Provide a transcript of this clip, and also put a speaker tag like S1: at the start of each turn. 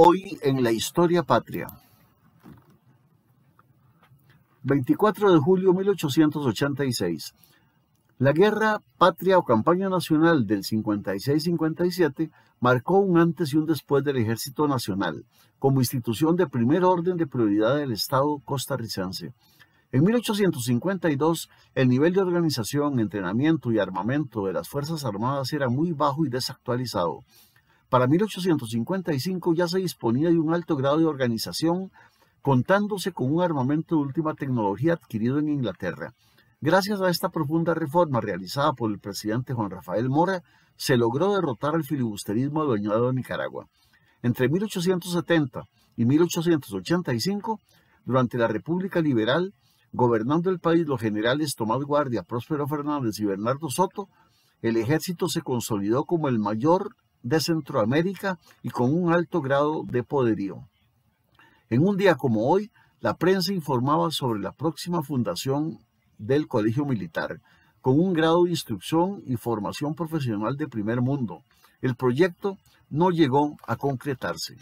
S1: Hoy en la historia patria. 24 de julio de 1886. La guerra patria o campaña nacional del 56-57 marcó un antes y un después del Ejército Nacional, como institución de primer orden de prioridad del Estado costarricense. En 1852, el nivel de organización, entrenamiento y armamento de las Fuerzas Armadas era muy bajo y desactualizado. Para 1855 ya se disponía de un alto grado de organización, contándose con un armamento de última tecnología adquirido en Inglaterra. Gracias a esta profunda reforma realizada por el presidente Juan Rafael Mora, se logró derrotar al filibusterismo adueñado de Nicaragua. Entre 1870 y 1885, durante la República Liberal, gobernando el país los generales Tomás Guardia, Próspero Fernández y Bernardo Soto, el ejército se consolidó como el mayor de Centroamérica y con un alto grado de poderío. En un día como hoy, la prensa informaba sobre la próxima fundación del Colegio Militar, con un grado de instrucción y formación profesional de primer mundo. El proyecto no llegó a concretarse.